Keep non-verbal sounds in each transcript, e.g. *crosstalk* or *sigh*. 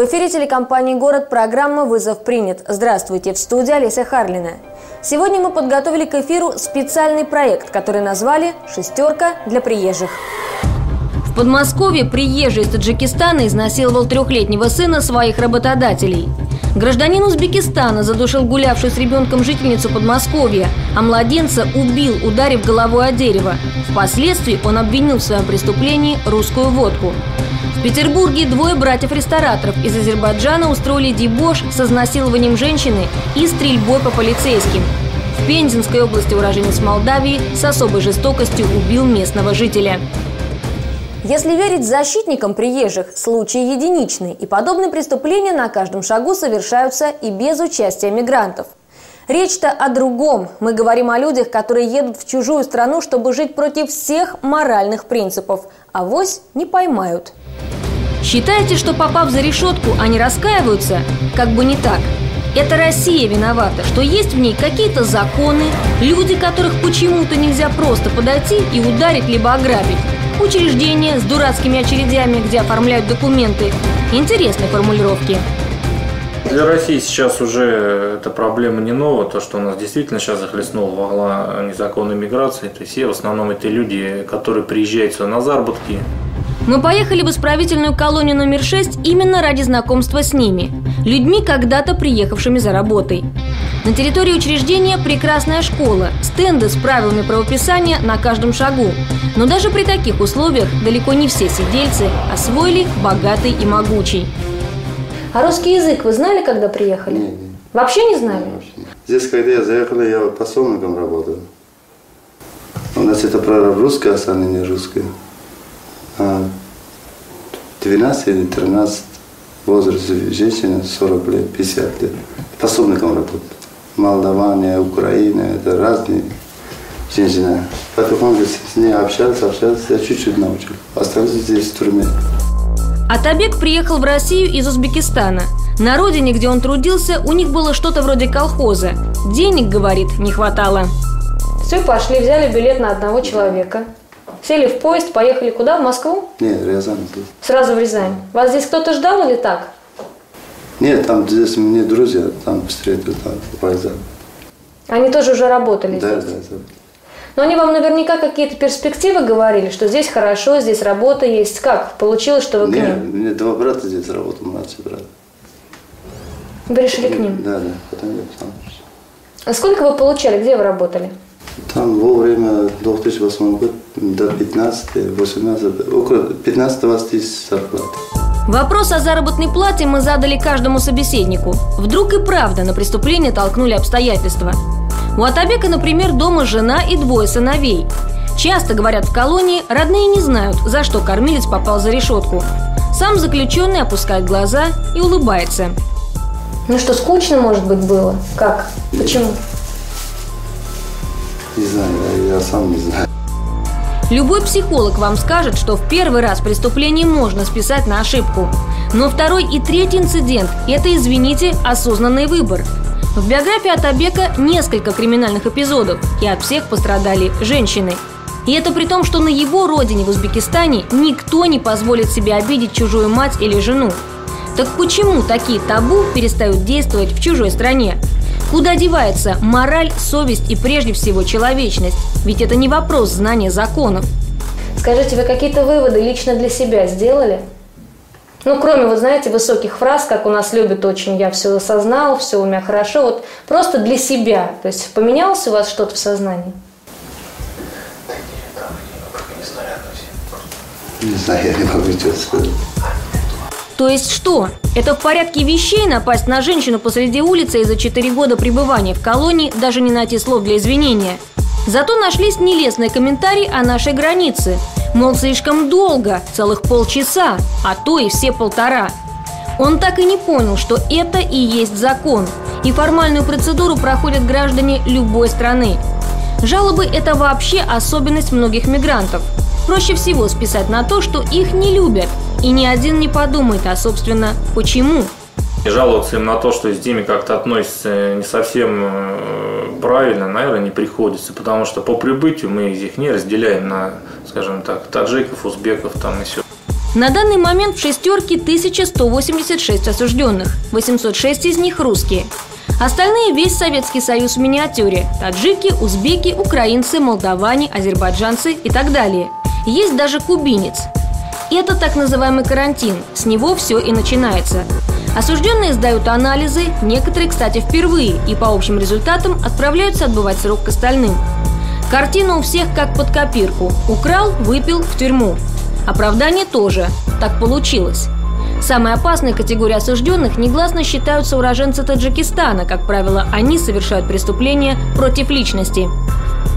В эфире телекомпании «Город» программа «Вызов принят». Здравствуйте, в студии Алиса Харлина. Сегодня мы подготовили к эфиру специальный проект, который назвали «Шестерка для приезжих». В Подмосковье приезжий из Таджикистана изнасиловал трехлетнего сына своих работодателей. Гражданин Узбекистана задушил гулявшую с ребенком жительницу Подмосковья, а младенца убил, ударив головой о дерево. Впоследствии он обвинил в своем преступлении русскую водку. В Петербурге двое братьев-рестораторов из Азербайджана устроили дебош с изнасилованием женщины и стрельбой по полицейским. В Пензенской области уроженец Молдавии с особой жестокостью убил местного жителя. Если верить защитникам приезжих, случаи единичные, и подобные преступления на каждом шагу совершаются и без участия мигрантов. Речь-то о другом. Мы говорим о людях, которые едут в чужую страну, чтобы жить против всех моральных принципов. А вось не поймают. Считаете, что попав за решетку, они раскаиваются? Как бы не так. Это Россия виновата, что есть в ней какие-то законы, люди, которых почему-то нельзя просто подойти и ударить либо ограбить учреждения с дурацкими очередями, где оформляют документы. Интересные формулировки. Для России сейчас уже эта проблема не новая, то, что у нас действительно сейчас захлестнула волна незаконной миграции. То есть все в основном это люди, которые приезжают сюда на заработки, мы поехали в исправительную колонию номер 6 именно ради знакомства с ними, людьми, когда-то приехавшими за работой. На территории учреждения прекрасная школа, стенды с правилами правописания на каждом шагу. Но даже при таких условиях далеко не все сидельцы освоили богатый и могучий. А русский язык вы знали, когда приехали? Нет, нет. Вообще не знали? Вообще. Здесь, когда я заехал, я посольником работал. У нас это про русское, а не русское. 12 или 13 возраст женщины 40 лет, 50 лет. Пособником работает. Молдавания, Украина, это разные женщины. Потом с ней общался, общался, я чуть-чуть научил. Остались здесь в тюрьме. Атабек приехал в Россию из Узбекистана. На родине, где он трудился, у них было что-то вроде колхоза. Денег, говорит, не хватало. Все, пошли, взяли билет на одного человека. Сели в поезд, поехали куда? В Москву? Нет, в Рязань. Сразу в Рязань. Вас здесь кто-то ждал или так? Нет, там здесь мне друзья там встретили, там, в Они тоже уже работали да, здесь? Да, да. Но они вам наверняка какие-то перспективы говорили, что здесь хорошо, здесь работа есть. Как получилось, что вы нет, к ним? У меня два брата здесь работают, младший брат. Вы решили к ним? Да, да, потом я сам. А сколько вы получали, где вы работали? Там во время 2008 года до 15 18 около 15-20 тысяч зарплат. Вопрос о заработной плате мы задали каждому собеседнику. Вдруг и правда на преступление толкнули обстоятельства. У Атабека, например, дома жена и двое сыновей. Часто, говорят в колонии, родные не знают, за что кормилец попал за решетку. Сам заключенный опускает глаза и улыбается. Ну что, скучно, может быть, было? Как? Почему? Не знаю, я, сам не знаю. Любой психолог вам скажет, что в первый раз преступление можно списать на ошибку. Но второй и третий инцидент – это, извините, осознанный выбор. В биографии Атабека несколько криминальных эпизодов, и от всех пострадали женщины. И это при том, что на его родине, в Узбекистане, никто не позволит себе обидеть чужую мать или жену. Так почему такие табу перестают действовать в чужой стране? Куда девается мораль, совесть и прежде всего человечность? Ведь это не вопрос знания законов. Скажите, вы какие-то выводы лично для себя сделали? Ну, кроме, вот знаете, высоких фраз, как у нас любят очень, я все осознал, все у меня хорошо, вот просто для себя. То есть поменялось у вас что-то в сознании? Не знаю, я не могу ничего сказать. То есть что? Это в порядке вещей напасть на женщину посреди улицы и за 4 года пребывания в колонии даже не найти слов для извинения. Зато нашлись нелестные комментарии о нашей границе. Мол, слишком долго, целых полчаса, а то и все полтора. Он так и не понял, что это и есть закон, и формальную процедуру проходят граждане любой страны. Жалобы – это вообще особенность многих мигрантов. Проще всего списать на то, что их не любят – и ни один не подумает, а собственно, почему. И жаловаться им на то, что с ними как-то относятся не совсем э, правильно, наверное, не приходится, потому что по прибытию мы их не разделяем на, скажем так, таджиков, узбеков там и все. На данный момент в «шестерке» 1186 осужденных, 806 из них русские. Остальные – весь Советский Союз в миниатюре – таджики, узбеки, украинцы, молдаване, азербайджанцы и так далее. Есть даже кубинец. Это так называемый карантин, с него все и начинается. Осужденные сдают анализы, некоторые, кстати, впервые, и по общим результатам отправляются отбывать срок к остальным. Картина у всех как под копирку. Украл, выпил, в тюрьму. Оправдание тоже. Так получилось. Самой опасной категорией осужденных негласно считаются уроженцы Таджикистана. Как правило, они совершают преступления против личности.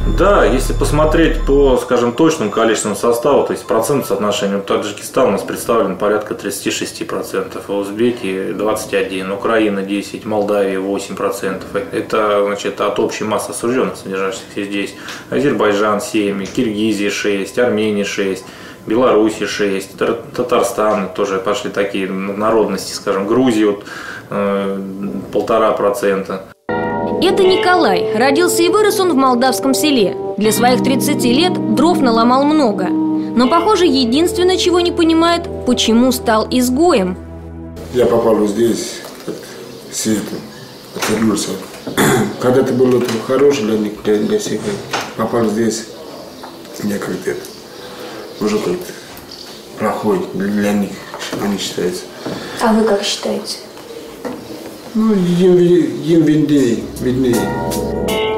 Да, если посмотреть по, скажем, точным количествам состава, то есть процент соотношения Таджикистана у нас представлен порядка 36%, а Узбеки 21%, Украина 10%, Молдавия 8%. Это значит, от общей массы осужденных, содержащихся здесь. Азербайджан 7%, Киргизия 6%, Армения 6%. Беларуси 6, Татарстан тоже пошли такие народности, скажем, Грузия вот э, полтора процента. Это Николай. Родился и вырос он в молдавском селе. Для своих 30 лет дров наломал много. Но, похоже, единственное, чего не понимает, почему стал изгоем. Я попал здесь, как светом, отвернулся. *clears throat* Когда ты был хороший для, для, для всех, попал здесь, мне как-то уже как-то проходит для них, они считаются. А вы как считаете? Ну, им, им виднее, виднее.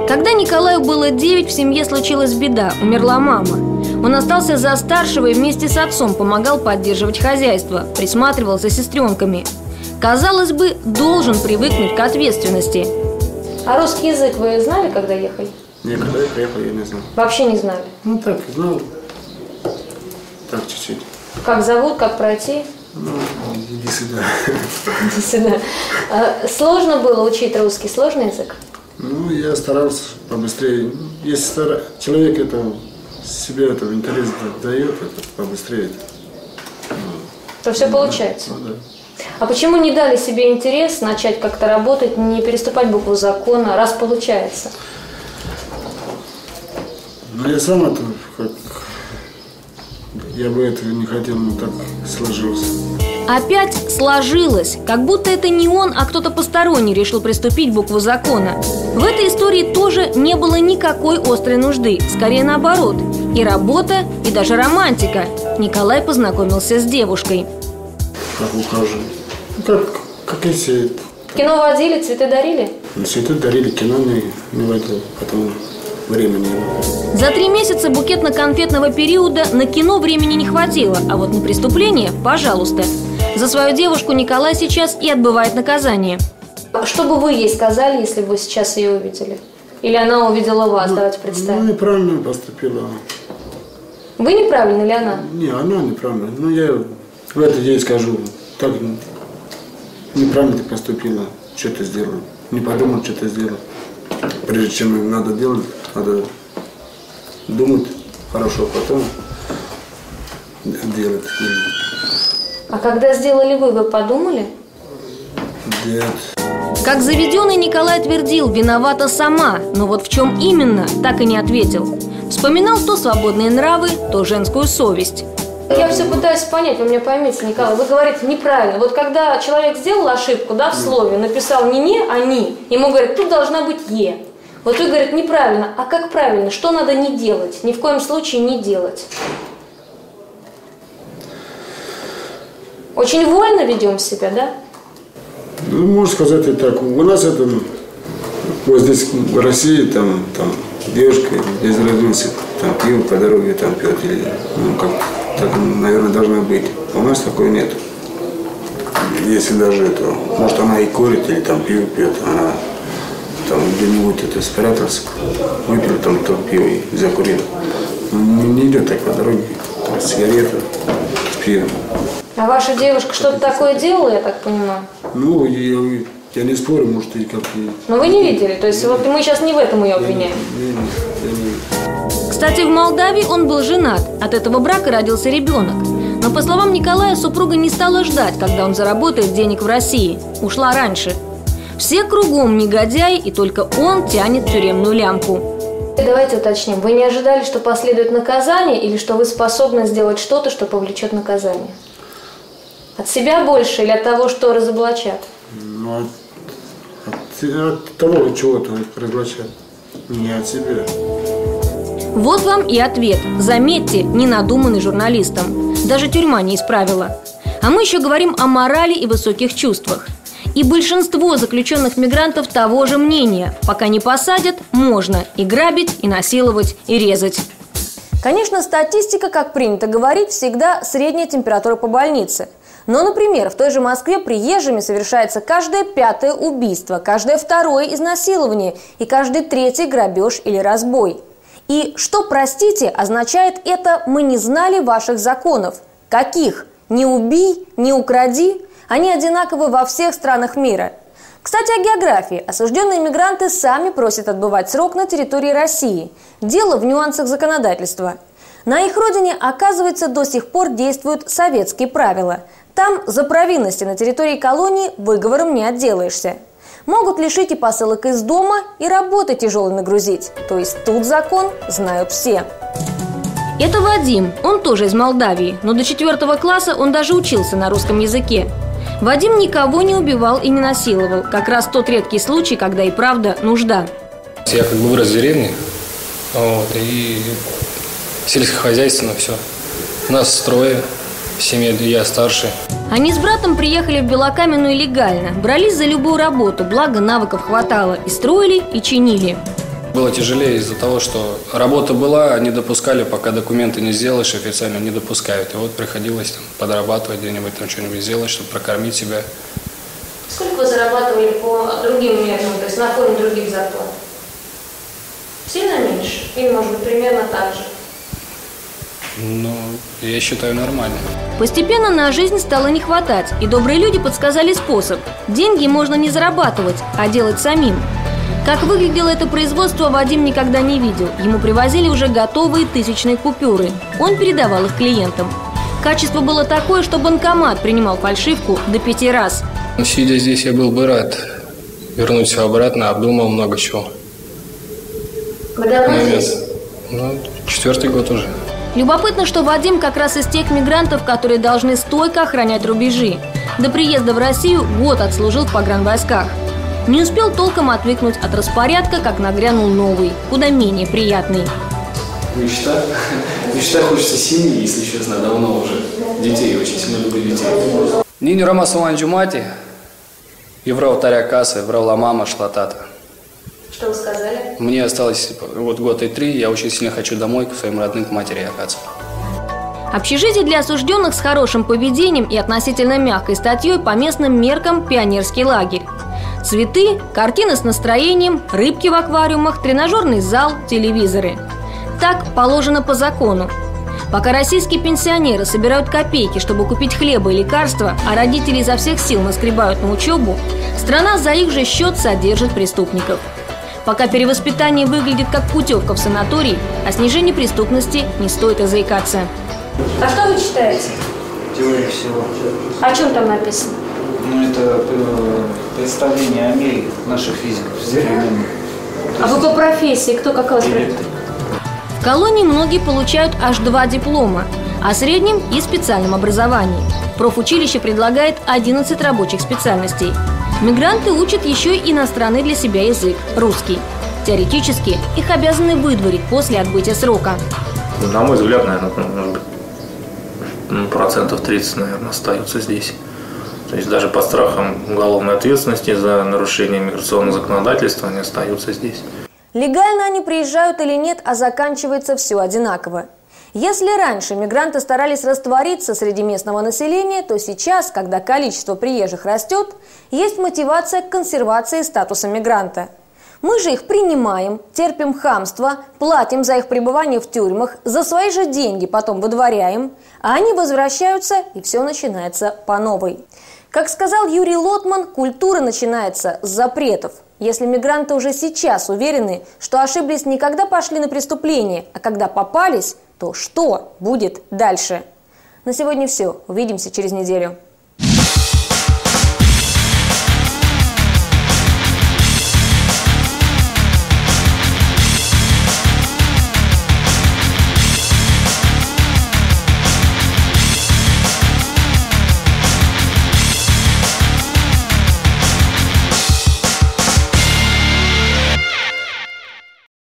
Когда Николаю было 9, в семье случилась беда, умерла мама. Он остался за старшего и вместе с отцом помогал поддерживать хозяйство, присматривал за сестренками. Казалось бы, должен привыкнуть к ответственности. А русский язык вы знали, когда ехали? Нет, когда я приехал, я не знал. Вообще не знали? Ну так, знал. Так, чуть-чуть. Как зовут, как пройти? Ну, иди сюда. Иди сюда. А, сложно было учить русский? Сложный язык? Ну, я старался побыстрее. Если стар... человек это себе это интерес дает, это побыстрее. То все получается? Ну, да. А почему не дали себе интерес начать как-то работать, не переступать букву закона, раз получается? Ну, я сам это как я бы этого не хотел, но так сложилось. Опять сложилось, как будто это не он, а кто-то посторонний решил приступить букву закона. В этой истории тоже не было никакой острой нужды, скорее наоборот. И работа, и даже романтика. Николай познакомился с девушкой. Как ухаживали. Ну, как, как и все. Кино водили, цветы дарили? Ну, цветы дарили, кино не, не водил. Потом времени. За три месяца букетно-конфетного периода на кино времени не хватило, а вот на преступление – пожалуйста. За свою девушку Николай сейчас и отбывает наказание. Что бы вы ей сказали, если бы вы сейчас ее увидели? Или она увидела вас, ну, давайте представим. Ну, неправильно поступила. Вы неправильно или она? Не, она неправильно. Ну, я в этот день скажу, так неправильно ты поступила, что ты сделала. Не подумал, что ты сделал. Прежде чем надо делать, надо думать хорошо, потом делать. А когда сделали вы, вы подумали? Нет. Как заведенный Николай твердил, виновата сама, но вот в чем именно, так и не ответил. Вспоминал то свободные нравы, то женскую совесть. Я все пытаюсь понять, вы меня поймите, Николай, вы говорите неправильно. Вот когда человек сделал ошибку, да, в слове, написал не «не», а «ни», ему говорят, тут должна быть «е». Вот вы говорите неправильно. А как правильно? Что надо не делать? Ни в коем случае не делать. Очень вольно ведем себя, да? Ну, можно сказать и так. У нас это, вот здесь в России, там, там девушка здесь родился, там пил по дороге, там пьет, или, ну, как так, наверное, должно быть. А у нас такой нет. Если даже это, может, она и курит, или там пиво пьет, она там где-нибудь это спрятался, выпил там то пиво и закурил. Ну, не, не идет так по дороге, сигарета с пивом. А ваша девушка что-то такое делала, я так понимаю? Ну, я, я не спорю, может, и как-то... Но вы не видели, то есть вот мы сейчас не в этом ее обвиняем? Не, не, я не Кстати, в Молдавии он был женат, от этого брака родился ребенок. Но, по словам Николая, супруга не стала ждать, когда он заработает денег в России. Ушла раньше – все кругом негодяи, и только он тянет тюремную лямку. Давайте уточним. Вы не ожидали, что последует наказание или что вы способны сделать что-то, что повлечет наказание? От себя больше или от того, что разоблачат? Ну, от, от, от того, чего-то разоблачат. Не от себя. Вот вам и ответ. Заметьте, не надуманный журналистом. Даже тюрьма не исправила. А мы еще говорим о морали и высоких чувствах. И большинство заключенных мигрантов того же мнения. Пока не посадят, можно и грабить, и насиловать, и резать. Конечно, статистика, как принято говорить, всегда средняя температура по больнице. Но, например, в той же Москве приезжими совершается каждое пятое убийство, каждое второе изнасилование и каждый третий грабеж или разбой. И что, простите, означает это «мы не знали ваших законов»? Каких? Не убей, не укради? Они одинаковы во всех странах мира. Кстати, о географии. Осужденные мигранты сами просят отбывать срок на территории России. Дело в нюансах законодательства. На их родине, оказывается, до сих пор действуют советские правила. Там за провинности на территории колонии выговором не отделаешься. Могут лишить и посылок из дома, и работы тяжелой нагрузить. То есть тут закон знают все. Это Вадим, он тоже из Молдавии, но до четвертого класса он даже учился на русском языке. Вадим никого не убивал и не насиловал, как раз тот редкий случай, когда и правда нужда. Я как бы вырос в деревне, вот, и сельскохозяйственно все. Нас трое, в семье я старший. Они с братом приехали в Белокаменную легально, брались за любую работу, благо навыков хватало, и строили, и чинили. Было тяжелее из-за того, что работа была, не допускали, пока документы не сделаешь, официально не допускают. И вот приходилось там, подрабатывать где-нибудь, там что-нибудь сделать, чтобы прокормить себя. Сколько вы зарабатывали по другим меркам, то есть на фоне других зарплат? Сильно меньше? Или, может быть, примерно так же? Ну, я считаю нормально. Постепенно на жизнь стало не хватать, и добрые люди подсказали способ. Деньги можно не зарабатывать, а делать самим. Как выглядело это производство, Вадим никогда не видел. Ему привозили уже готовые тысячные купюры. Он передавал их клиентам. Качество было такое, что банкомат принимал фальшивку до пяти раз. Сидя здесь, я был бы рад вернуть все обратно, обдумал много чего. Вы давно здесь? Ну, четвертый год уже. Любопытно, что Вадим как раз из тех мигрантов, которые должны стойко охранять рубежи. До приезда в Россию год отслужил в погранвойсках. Не успел толком отвыкнуть от распорядка, как нагрянул новый, куда менее приятный. Мечта? Мечта хочется семьи, если честно, давно уже. Детей, очень сильно люблю детей. Нини Рома Суланджумати, Евро Тарякаса, Евро Ламама Шлатата. Что вы сказали? Мне осталось вот год и три, я очень сильно хочу домой, к своим родным, к матери отцу. Общежитие для осужденных с хорошим поведением и относительно мягкой статьей по местным меркам «Пионерский лагерь». Цветы, картины с настроением, рыбки в аквариумах, тренажерный зал, телевизоры. Так положено по закону. Пока российские пенсионеры собирают копейки, чтобы купить хлеба и лекарства, а родители изо всех сил наскребают на учебу, страна за их же счет содержит преступников – Пока перевоспитание выглядит как путевка в санаторий, о снижении преступности не стоит и заикаться. А что вы читаете? Теория всего. О чем там написано? Ну, это э, представление о мире наших физиков современных. А вы по профессии кто какая Электрик. В колонии многие получают аж два диплома, о среднем и специальном образовании. Профучилище предлагает 11 рабочих специальностей – Мигранты учат еще и иностранный для себя язык – русский. Теоретически их обязаны выдворить после отбытия срока. На мой взгляд, наверное, ну, может быть, ну, процентов 30, наверное, остаются здесь. То есть даже под страхом уголовной ответственности за нарушение миграционного законодательства они остаются здесь. Легально они приезжают или нет, а заканчивается все одинаково. Если раньше мигранты старались раствориться среди местного населения, то сейчас, когда количество приезжих растет, есть мотивация к консервации статуса мигранта. Мы же их принимаем, терпим хамство, платим за их пребывание в тюрьмах, за свои же деньги потом выдворяем, а они возвращаются, и все начинается по новой. Как сказал Юрий Лотман, культура начинается с запретов. Если мигранты уже сейчас уверены, что ошиблись не когда пошли на преступление, а когда попались, то что будет дальше? На сегодня все. Увидимся через неделю.